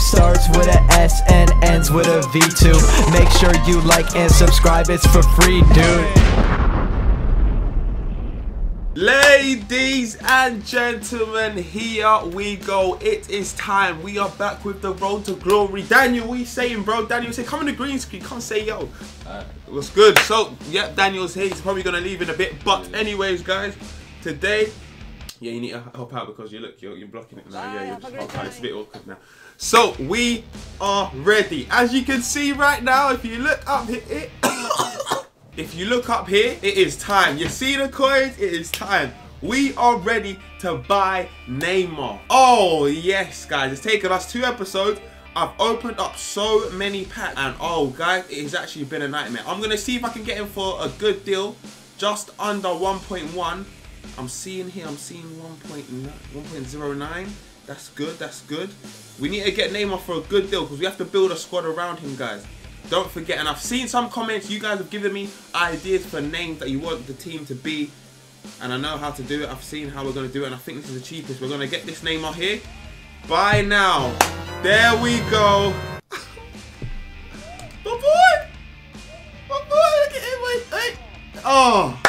starts with a S and ends with a V2. Make sure you like and subscribe, it's for free, dude. Ladies and gentlemen, here we go. It is time. We are back with the road to glory. Daniel, what are you saying, bro? Daniel, say come on the green screen. Come say yo. Uh, What's good? So, yeah, Daniel's here. He's probably gonna leave in a bit. But anyways, guys, today, yeah, you need to help out because you look, you're, you're blocking it now. Yeah, you're just okay. It's a bit awkward now. So we are ready. As you can see right now, if you look up here. If you look up here, it is time. You see the coins? It is time. We are ready to buy Neymar. Oh, yes, guys. It's taken us two episodes. I've opened up so many packs. And, oh, guys, it has actually been a nightmare. I'm to see if I can get him for a good deal. Just under 1.1. I'm seeing here, I'm seeing 1.09. That's good, that's good. We need to get Neymar for a good deal because we have to build a squad around him, guys. Don't forget, and I've seen some comments, you guys have given me ideas for names that you want the team to be. And I know how to do it. I've seen how we're going to do it. And I think this is the cheapest. We're going to get this out here. Buy now. There we go. My boy. My boy. Look at him. Oh.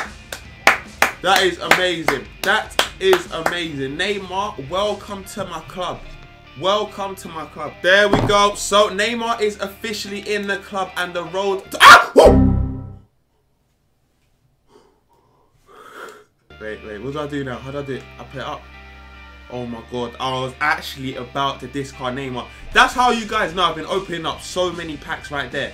That is amazing. That is amazing. Neymar, welcome to my club. Welcome to my club. There we go. So Neymar is officially in the club and the road. Ah! Wait, wait. What do I do now? How do I do it? I put it up. Oh my god, I was actually about to discard Neymar. That's how you guys know I've been opening up so many packs right there.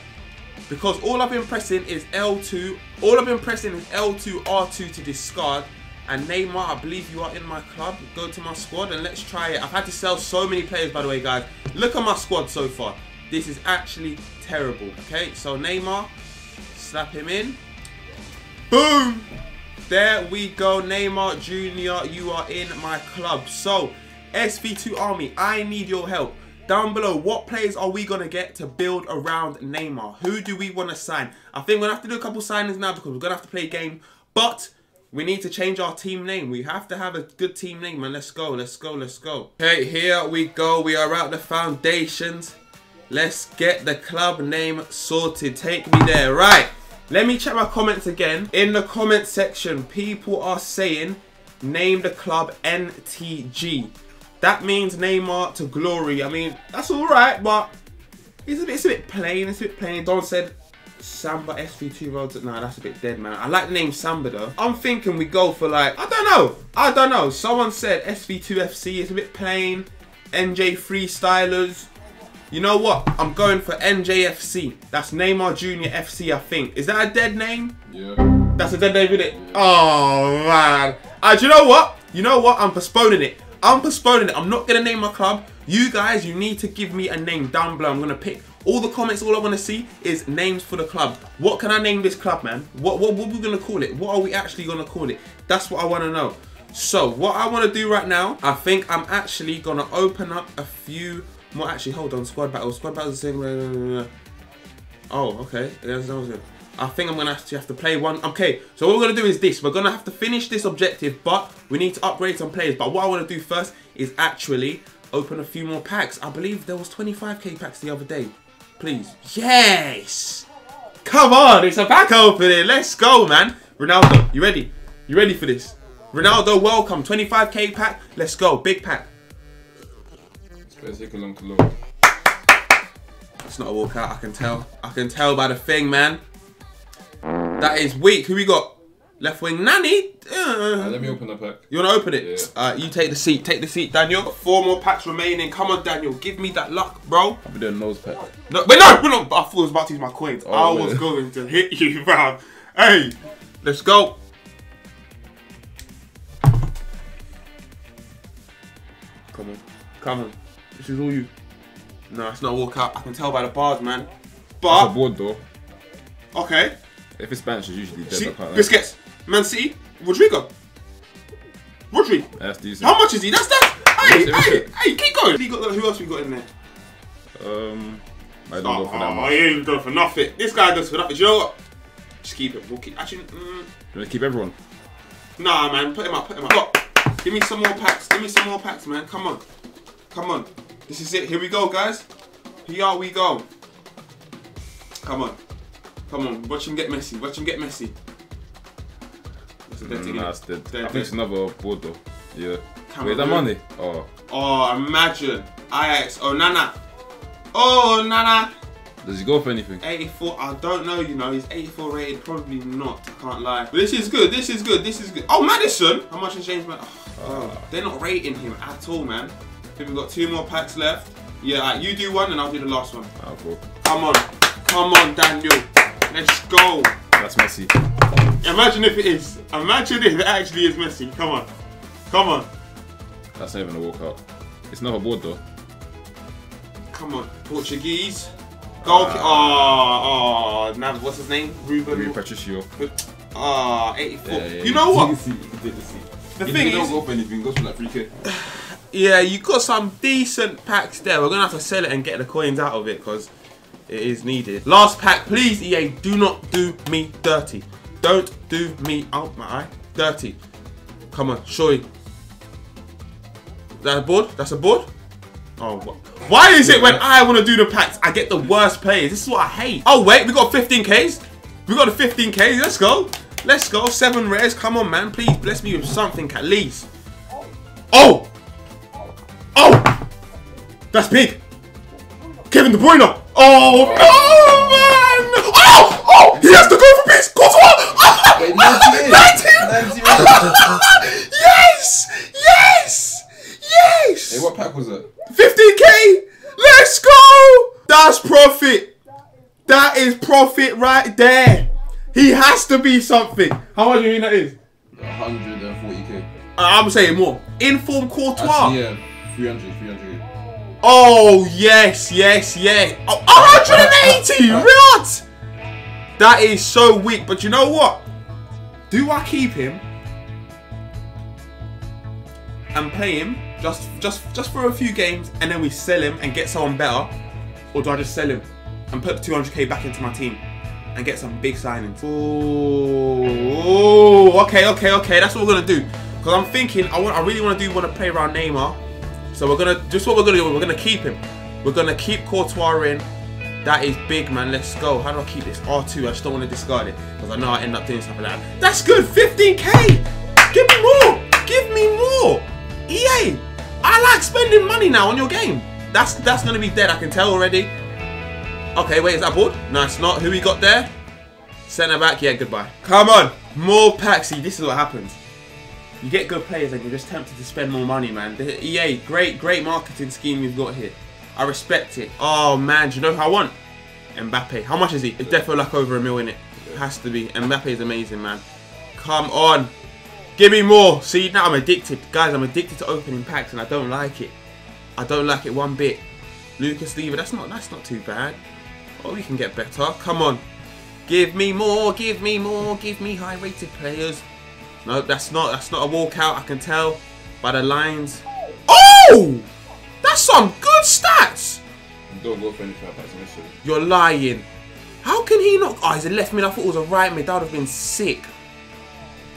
Because all I've been pressing is L2. All I've been pressing is L2, R2 to discard. And Neymar, I believe you are in my club. Go to my squad and let's try it. I've had to sell so many players, by the way, guys. Look at my squad so far. This is actually terrible. Okay, so Neymar, slap him in. Boom! There we go, Neymar Jr. You are in my club. So, SV2 Army, I need your help. Down below, what players are we going to get to build around Neymar? Who do we want to sign? I think we're going to have to do a couple signings now because we're going to have to play a game. But we need to change our team name. We have to have a good team name, man. Let's go, let's go, let's go. Okay, here we go. We are at the foundations. Let's get the club name sorted. Take me there. Right. Let me check my comments again. In the comment section, people are saying name the club NTG. That means Neymar to glory. I mean, that's all right, but it's a bit, it's a bit plain. It's a bit plain. Don said Samba SV2 Roads. Nah, that's a bit dead, man. I like the name Samba though. I'm thinking we go for like, I don't know. I don't know. Someone said SV2 FC is a bit plain. NJ Freestylers. You know what? I'm going for NJFC. That's Neymar Jr. FC, I think. Is that a dead name? Yeah. That's a dead name, isn't it? Oh, man. Uh, do you know what? You know what? I'm postponing it. I'm postponing it. I'm not going to name my club. You guys, you need to give me a name down below. I'm going to pick all the comments, all I want to see is names for the club. What can I name this club, man? What, what, what are we going to call it? What are we actually going to call it? That's what I want to know. So, what I want to do right now, I think I'm actually going to open up a few more. Actually, hold on. Squad battle. Squad battle is the same. Oh, okay. Yeah, that was good. I think I'm going to actually have to play one. Okay, so what we're going to do is this. We're going to have to finish this objective, but we need to upgrade some players. But what I want to do first is actually open a few more packs. I believe there was 25k packs the other day. Please. Yes! Come on, it's a pack opening. Let's go, man. Ronaldo, you ready? You ready for this? Ronaldo, welcome. 25k pack. Let's go. Big pack. It's going take a long to. It's not a walkout, I can tell. I can tell by the thing, man. That is weak. Who we got? Left wing Nanny. Uh, let me open the pack. You want to open it? Yeah. Uh, you take the seat. Take the seat, Daniel. Four more packs remaining. Come on, Daniel. Give me that luck, bro. I'll be doing nose pack. No, wait, no, no. I thought I was about to use my coins. Oh, I was man. going to hit you, bro. Hey, let's go. Come on. Come on. This is all you. No, it's not a walkout. I can tell by the bars, man. It's a But, board though. okay. If it's Spanish, it's usually dead. See, biscuits. Man City. Rodrigo. Rodri. That's decent. How much is he? That's that. Hey, hey, hey, keep going. Who, got, who else we got in there? Um, I don't Oh, go for that oh, much. he ain't going for nothing. This guy goes for nothing. Do you know what? Just keep it. We'll keep. Actually, mm, You want to keep everyone? nah, man. Put him up. Put him up. Look, give me some more packs. Give me some more packs, man. Come on. Come on. This is it. Here we go, guys. Here we go. Come on. Come on. Watch him get messy. Watch him get messy. That's a dead thing, Nah, it's dead. Dead, I think it's another board though. Yeah. Wait, is Cameroon. that money? Oh, Oh, imagine. Ajax. Oh, Nana. Oh, Nana. does he go for anything? 84. I don't know, you know. He's 84 rated. Probably not. I can't lie. But this is good. This is good. This is good. Oh, Maddison. How much has James Maddison? Oh, Ah. they're not rating him at all, man. I think we've got two more packs left. Yeah, alright, you do one and I'll do the last one. Ah, bro. Come on. Come on, Daniel. Let's go. That's messy. Imagine if it is. Imagine if it actually is Messi. Come on. Come on. That's not even a walkout. It's another board though. Come on. Portuguese. Goal. Oh, oh, now what's his name? Ruben. Rui Patricio. Ah, 84. Yeah, yeah, you know what? can see. You can the see. The If thing he don't is- go for anything, he goes for like 3k. Yeah, you got some decent packs there. We're gonna have to sell it and get the coins out of it because it is needed. Last pack, please, EA. Do not do me dirty. Don't do me out my eye dirty. Come on, show you. That a board? That's a board. Oh, wh- why is it when I want to do the packs, I get the worst players? This is what I hate. Oh wait, we got 15ks. We got the 15ks. Let's go. Let's go. Seven rares. Come on, man. Please bless me with something at least. Oh. Oh! That's big! Kevin De Bruyne! Oh, no, man! Oh! Oh! He has to go for peace! Wait, 98! 19! yes! Yes! Yes! Hey, what pack was that? 50k! Let's go! That's profit! That is profit right there! He has to be something! How much do you mean that is? 140k. Uh, I'm saying more. Inform Courtois! Actually, yeah, 300, 300. Oh yes, yes, yes. Oh, 180! What? That is so weak. But you know what? Do I keep him and play him just just just for a few games and then we sell him and get someone better, or do I just sell him and put 200k back into my team and get some big signings? Oh, okay, okay, okay. That's what we're gonna do. Because I'm thinking, I want, I really want to do want to play around Neymar. So we're gonna just what we're gonna do. We're gonna keep him. We're gonna keep Courtois in. That is big, man. Let's go. How do I keep this R2? I just don't want to discard it because I know I end up doing something like that. That's good. 15k. Give me more. Give me more. EA. I like spending money now on your game. That's that's gonna be dead. I can tell already. Okay, wait. Is that board? No, it's not. Who we got there? Centre back. Yeah, goodbye. Come on. More. See, this is what happens. You get good players and you're just tempted to spend more money, man. The EA, great, great marketing scheme you've got here. I respect it. Oh man, do you know who I want? Mbappe. How much is he? It's definitely like over a mil in it. Has to be. Mbappe is amazing, man. Come on. Give me more. See, now I'm addicted. Guys, I'm addicted to opening packs and I don't like it. I don't like it one bit. Lucas Lever, that's not that's not too bad. Oh, we can get better. Come on. Give me more, give me more, give me high rated players. No, that's not that's not a walkout. I can tell by the lines. Oh, that's some good stats. Don't go for that, so You're lying. How can he not? Oh, he's a left mid. I thought it was a right mid. That would have been sick.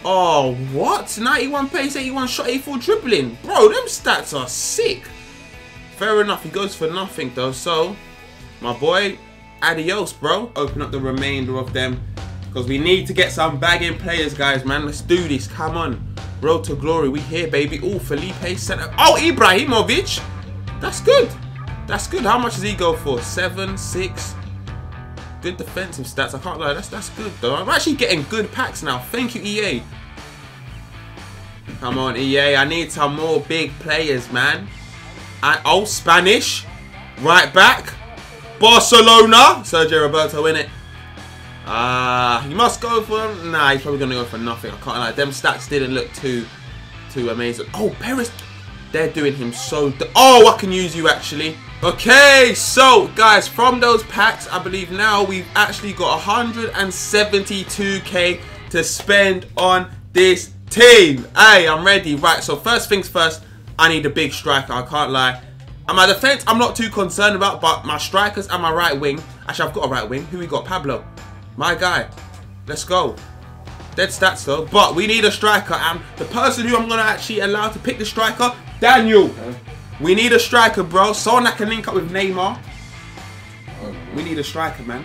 Oh, what? 91 pace, 81 shot, 84 dribbling. Bro, them stats are sick. Fair enough. He goes for nothing though. So, my boy, adios, bro. Open up the remainder of them because we need to get some bagging players, guys, man. Let's do this. Come on. Road to glory. We here, baby. Oh, Felipe center. Oh, Ibrahimovic. That's good. That's good. How much does he go for? Seven, six. Good defensive stats. I can't lie. That's that's good though. I'm actually getting good packs now. Thank you, EA. Come on, EA. I need some more big players, man. And oh, Spanish. Right back. Barcelona. Sergio Roberto in it. Ah, he must go for. Nah, he's probably gonna go for nothing. I can't lie. Them stats didn't look too, too amazing. Oh, Paris. They're doing him so. oh, I can use you actually. Okay, so guys, from those packs, I believe now we've actually got 172k to spend on this team. Hey, I'm ready. Right, so first things first, I need a big striker. I can't lie. And my defense, I'm not too concerned about, but my strikers and my right wing. Actually, I've got a right wing. Who we got? Pablo. My guy. Let's go. Dead stats though. But we need a striker. And the person who I'm going to actually allow to pick the striker, Daniel. We need a striker, bro. Someone that can link up with Neymar. We need a striker, man.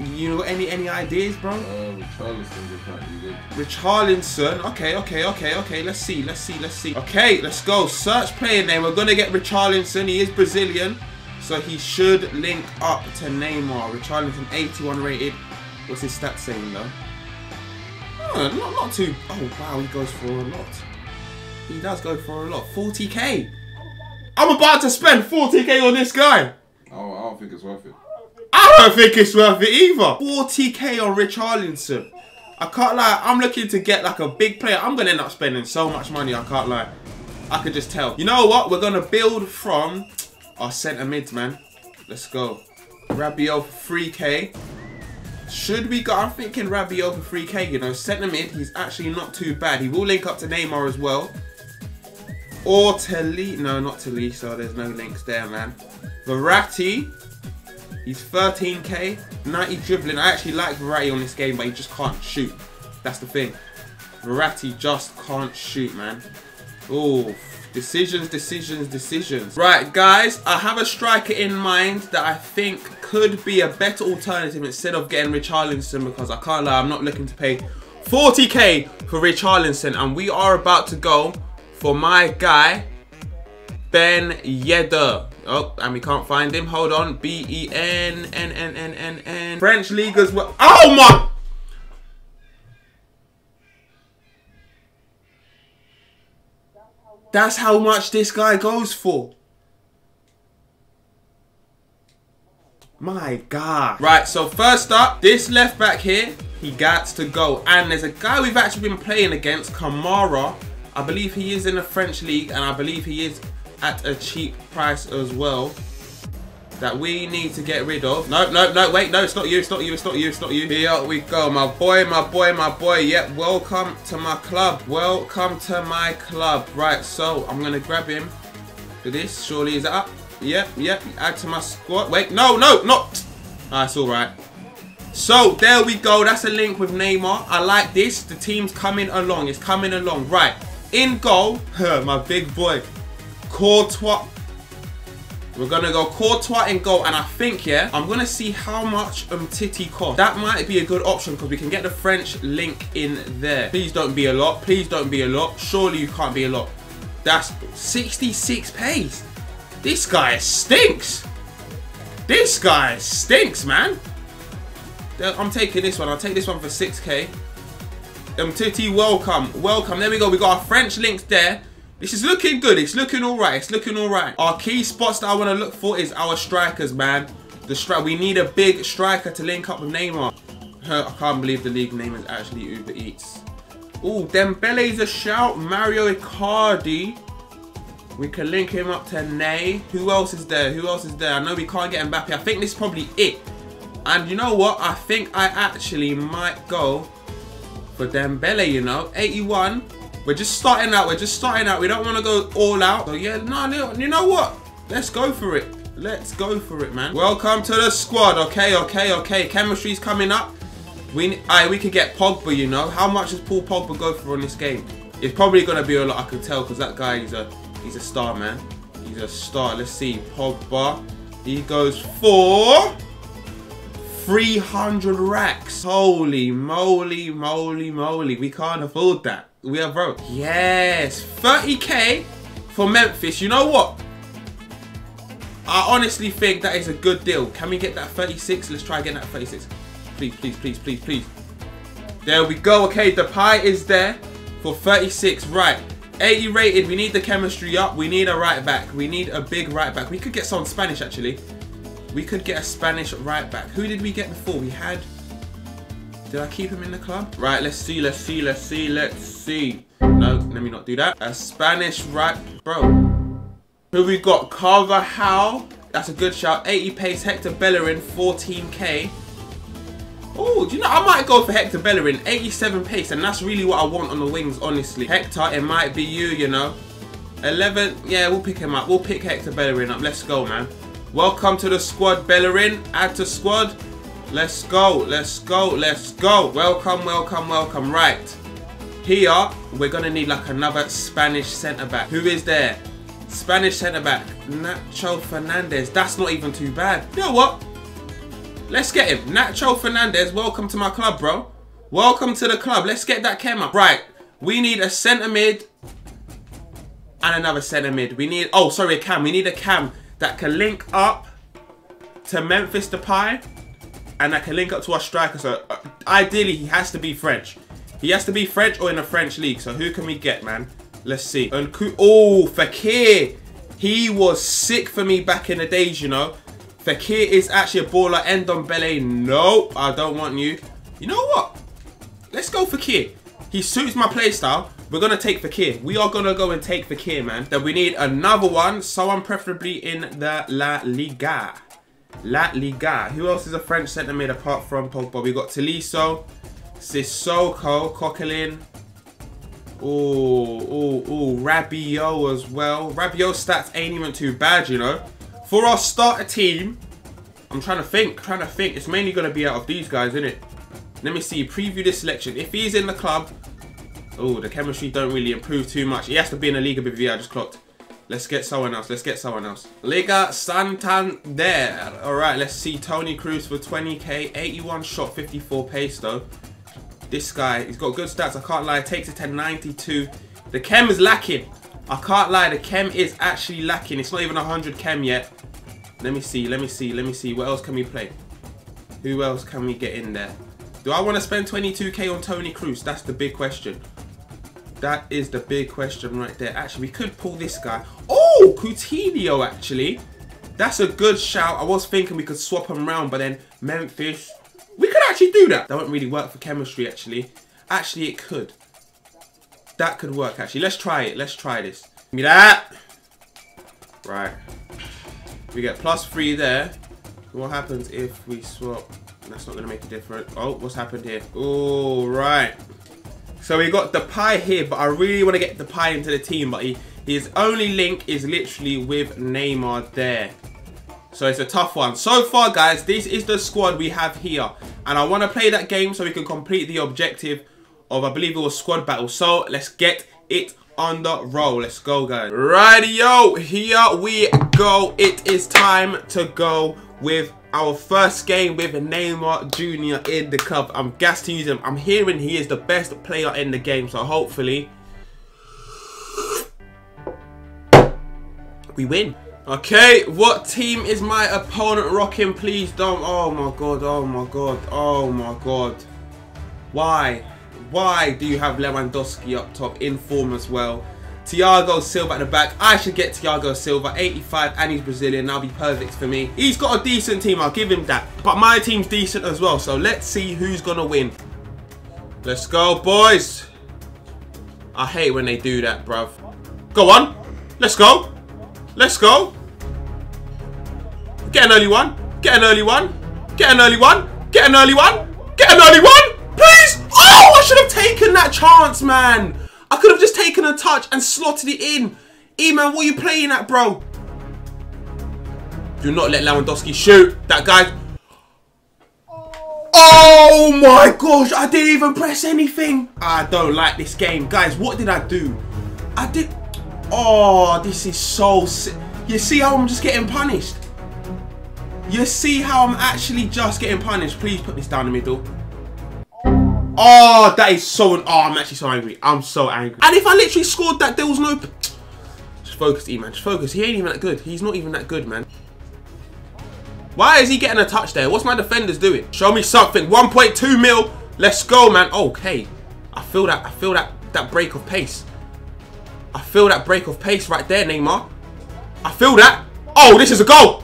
You know any any ideas, bro? uh, Richarlison's apparently good. Richarlison. Okay, okay, okay, okay. Let's see, let's see, let's see. Okay, let's go. Search player name. We're gonna get Richarlison. He is Brazilian, so he should link up to Neymar. Richarlison, 81 rated. What's his stats saying though? Oh, not not too. Oh wow, he goes for a lot. He does go for a lot. 40k. I'm about to spend 40k on this guy. I don't, I don't think it's worth it. I don't think it's worth it either. 40k on Richarlison. I can't lie, I'm looking to get like a big player. I'm gonna end up spending so much money, I can't lie. I could just tell. You know what? We're gonna build from our centre mids, man. Let's go. Rabiot for 3k. Should we go? I'm thinking Rabiot for 3k, you know. Centre mid, he's actually not too bad. He will link up to Neymar as well. Or Tali. No, not Tali, so there's no links there, man. Verratti. He's 13k, 90 dribbling. I actually like Verratti on this game, but he just can't shoot. That's the thing. Verratti just can't shoot, man. Oh, decisions, decisions, decisions. Right, guys, I have a striker in mind that I think could be a better alternative instead of getting Richarlison because I can't lie, I'm not looking to pay 40k for Richarlison, and we are about to go for my guy, Ben Yedder. Oh, and we can't find him. Hold on. B E N N N N N N. French league as well. Oh my! That's how much this guy goes for. My God. Right, so first up, this left back here, he gets to go. And there's a guy we've actually been playing against, Kamara. I believe he is in the French league, and I believe he is at a cheap price as well that we need to get rid of. No, no, no, wait, no, it's not you, it's not you, it's not you, it's not you. Here we go, my boy, my boy, my boy. Yep, welcome to my club. Welcome to my club. Right, so I'm gonna grab him for this. Surely is it up? Yep, yep, add to my squad. Wait, no, no, not. Ah, it's all right. So, there we go. That's a link with Neymar. I like this. The team's coming along. It's coming along. Right. In goal, my big boy, Courtois. We're gonna go Courtois in goal, and I think, yeah, I'm gonna see how much Umtiti costs. That might be a good option because we can get the French link in there. Please don't be a lot. Please don't be a lot. Surely you can't be a lot. That's 66 pace. This guy stinks. This guy stinks, man. Uh, I'm taking this one. I'll take this one for 6k. Umtiti, welcome. Welcome. There we go. We got our French links there. This is looking good. It's looking all right. It's looking all right. Our key spots that I want to look for is our strikers, man. The stri We need a big striker to link up with Neymar. I can't believe the league name is actually Uber Eats. Oh, Dembele's a shout. Mario Icardi. We can link him up to Ney. Who else is there? Who else is there? I know we can't get Mbappe. I think this is probably it. And you know what? I think I actually might go for Dembele, you know. 81. We're just starting out. We're just starting out. We don't want to go all out. So yeah, no, you know what? Let's go for it. Let's go for it, man. Welcome to the squad. Okay, okay, okay. Chemistry's coming up. We, aye, we could get Pogba, you know. How much does Paul Pogba go for on this game? It's probably going to be a lot, I can tell, because that guy, he's a, he's a star, man. He's a star. Let's see. Pogba. He goes for... 300 racks. Holy moly, moly, moly. We can't afford that. We are broke. Yes. 30k for Memphis. You know what? I honestly think that is a good deal. Can we get that 36? Let's try getting that 36. Please, please, please, please, please. There we go. Okay, Depay is there for 36. Right. 80 rated. We need the chemistry up. We need a right back. We need a big right back. We could get someone Spanish, actually. We could get a Spanish right back. Who did we get before? We had... Did I keep him in the club? Right, let's see, let's see, let's see, let's see. No, let me not do that. A Spanish right... Bro. Who we got? Carver. Carvajal. That's a good shout. 80 pace. Hector Bellerin, 14k. Oh, do you know, I might go for Hector Bellerin. 87 pace, and that's really what I want on the wings, honestly. Hector, it might be you, you know. 11, yeah, we'll pick him up. We'll pick Hector Bellerin up. Let's go, man. Welcome to the squad, Bellerin. Add to squad. Let's go, let's go, let's go. Welcome, welcome, welcome. Right. Here, we're going to need like another Spanish centre-back. Who is there? Spanish centre back, Nacho Fernandez. That's not even too bad. You know what? Let's get him. Nacho Fernandez, welcome to my club, bro. Welcome to the club. Let's get that up. Right, we need a centre mid and another centre mid. We need, oh, sorry, a cam. We need a cam that can link up to Memphis Depay and that can link up to our striker. So uh, ideally, he has to be French. He has to be French or in a French league. So who can we get, man? Let's see. And oh, Fekir. He was sick for me back in the days, you know. Fekir is actually a baller. Ndombele, nope, I don't want you. You know what? Let's go Fekir. He suits my playstyle. We're going to take Fekir. We are going to go and take Fekir, man. Then we need another one. Someone preferably in the La Liga. La Liga. Who else is a French centre mid apart from Pogba? We got Tolisso, Sissoko, Coquelin. Oh, oh, oh, Rabiot as well. Rabiot's stats ain't even too bad, you know. For our starter team, I'm trying to think, trying to think. It's mainly going to be out of these guys, isn't it? Let me see, preview this selection. If he's in the club, oh, the chemistry don't really improve too much. He has to be in a Liga BBVA, I just clocked. Let's get someone else. Let's get someone else. Liga Santander. All right, let's see Tony Kroos for 20k. 81 shot, 54 pace though. This guy, he's got good stats. I can't lie. Takes a 1092. The chem is lacking. I can't lie. The chem is actually lacking. It's not even 100 chem yet. Let me see. Let me see. Let me see. What else can we play? Who else can we get in there? Do I want to spend 22k on Tony Kroos? That's the big question. That is the big question right there. Actually, we could pull this guy. Oh, Coutinho, actually. That's a good shout. I was thinking we could swap him around, but then Memphis. We could actually do that. That won't really work for chemistry, actually. Actually, it could. That could work, actually. Let's try it. Let's try this. Give me that. Right. We get plus three there. What happens if we swap? That's not going to make a difference. Oh, what's happened here? Oh, right. So we got Depay here, but I really want to get Depay into the team, but he, his only link is literally with Neymar there. So it's a tough one. So far, guys, this is the squad we have here. And I want to play that game so we can complete the objective of, I believe it was squad battle. So let's get it on the roll. Let's go, guys. Rightio, here we go. It is time to go with our first game with Neymar Jr. in the club. I'm gassed to use him. I'm hearing he is the best player in the game, so hopefully we win. Okay, what team is my opponent rocking? Please don't. Oh my god, oh my god, oh my god. Why? Why do you have Lewandowski up top in form as well? Thiago Silva at the back. I should get Thiago Silva, 85, and he's Brazilian. That'll be perfect for me. He's got a decent team. I'll give him that. But my team's decent as well. So let's see who's going to win. Let's go, boys. I hate when they do that, bruv. Go on. Let's go. Let's go. Get an early one. Get an early one. Get an early one. Get an early one. Get an early one. Please. Oh, I should have taken that chance, man. I could have just taken a touch and slotted it in. E-man, what are you playing at, bro? Do not let Lewandowski shoot. That guy... Oh my gosh, I didn't even press anything. I don't like this game. Guys, what did I do? I did... Oh, this is so... sick. You see how I'm just getting punished? You see how I'm actually just getting punished? Please put this down the middle. Oh, that is so... Oh, I'm actually so angry. I'm so angry. And if I literally scored that, there was no... Just focus, E-man. Just focus. He ain't even that good. He's not even that good, man. Why is he getting a touch there? What's my defenders doing? Show me something. 1.2 mil. Let's go, man. Okay. I feel that. I feel that, that break of pace. I feel that break of pace right there, Neymar. I feel that. Oh, this is a goal.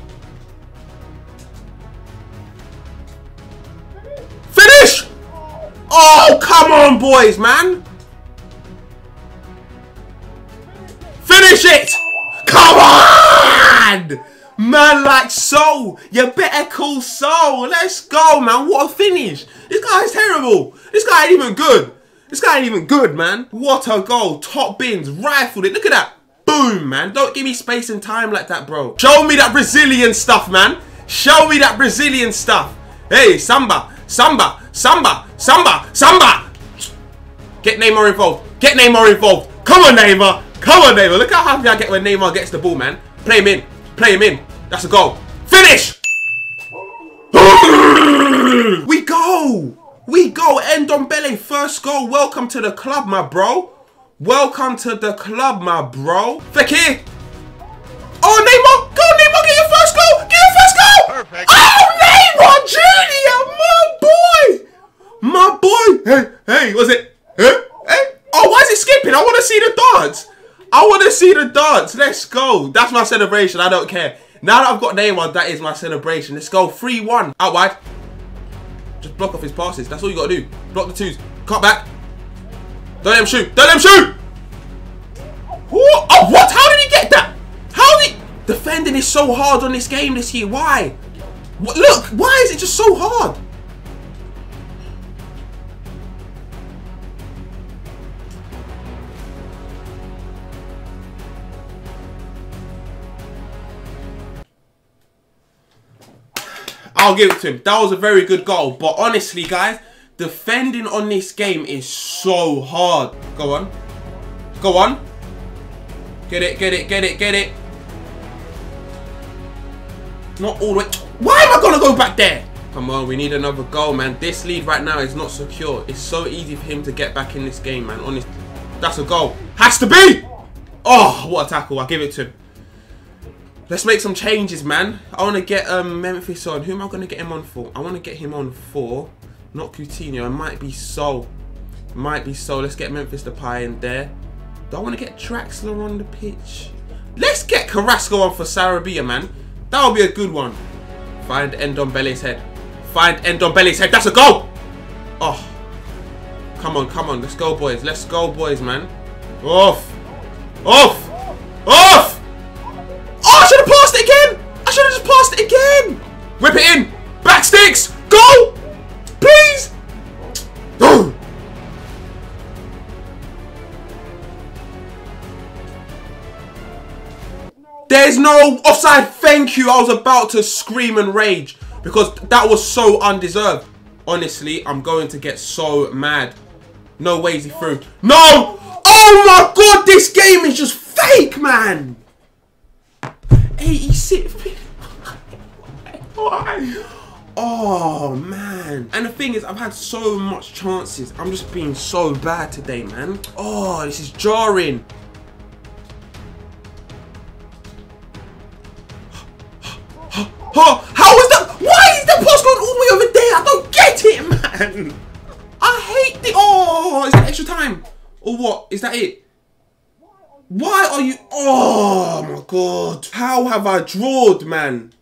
Come on, boys, man. Finish it. Come on. Man, like Saul, You better call Saul. Let's go, man. What a finish. This guy's terrible. This guy ain't even good. This guy ain't even good, man. What a goal. Top bins. Rifled it. Look at that. Boom, man. Don't give me space and time like that, bro. Show me that Brazilian stuff, man. Show me that Brazilian stuff. Hey, Samba. Samba. Samba. Samba! Samba! Get Neymar involved. Get Neymar involved. Come on, Neymar. Come on, Neymar. Look how happy I get when Neymar gets the ball, man. Play him in. Play him in. That's a goal. Finish! we go! We go! Ndombele, first goal. Welcome to the club, my bro. Welcome to the club, my bro. Fekir! Oh, Neymar! Go, Neymar! Get your first goal! Get your first goal! Perfect. Oh, Neymar Junior! My boy! My boy! Hey, hey, was it? Hey, hey. Oh, why is it skipping? I want to see the dance. I want to see the dance. Let's go. That's my celebration. I don't care. Now that I've got Neymar, that is my celebration. Let's go. 3-1. Out wide. Just block off his passes. That's all you got to do. Block the twos. Cut back. Don't let him shoot. Don't let him shoot. Oh, what? How did he get that? How did... Defending is so hard on this game this year. Why? Look, why is it just so hard? I'll give it to him. That was a very good goal. But honestly, guys, defending on this game is so hard. Go on. Go on. Get it, get it, get it, get it. Not all the way. Why am I going to go back there? Come on, we need another goal, man. This lead right now is not secure. It's so easy for him to get back in this game, man. Honestly, That's a goal. Has to be! Oh, what a tackle. I'll give it to him. Let's make some changes, man. I want to get um, Memphis on. Who am I going to get him on for? I want to get him on for, not Coutinho. It might be Sol. Might be Sol. Let's get Memphis Depay in there. Do I want to get Draxler on the pitch? Let's get Carrasco on for Sarabia, man. That will be a good one. Find Ndombele's head. Find Ndombele's head. That's a goal! Oh. Come on, come on. Let's go, boys. Let's go, boys, man. Off. Off. Off! Whip it in! Back sticks! Go! Please! Oh. There's no offside. Thank you. I was about to scream and rage because that was so undeserved. Honestly, I'm going to get so mad. No way is he through. No! Oh my god, this game is just fake, man! 86 Oh man. And the thing is, I've had so much chances. I'm just being so bad today, man. Oh, this is jarring. How is that? Why is the going all the way over there? I don't get it, man. I hate the. Oh, is that extra time? Or what? Is that it? Why are you? Oh my god! How have I drawed, man?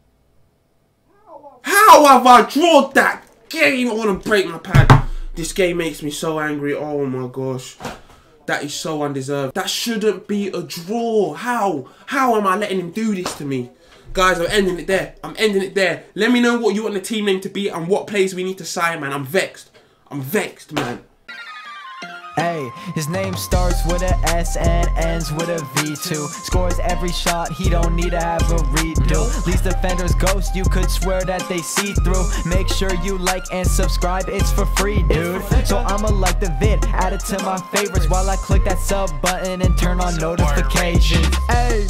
How have I drawn that game? I want to break my pad. This game makes me so angry. Oh my gosh. That is so undeserved. That shouldn't be a draw. How? How am I letting him do this to me? Guys, I'm ending it there. I'm ending it there. Let me know what you want the team name to be and what players we need to sign, man. I'm vexed. I'm vexed, man. Hey, his name starts with a S and ends with a V2. Scores every shot, he don't need to have a redo. These defenders ghost, you could swear that they see through. Make sure you like and subscribe, it's for free, dude. So I'ma like the vid, add it to my favorites while I click that sub button and turn on notifications. Hey.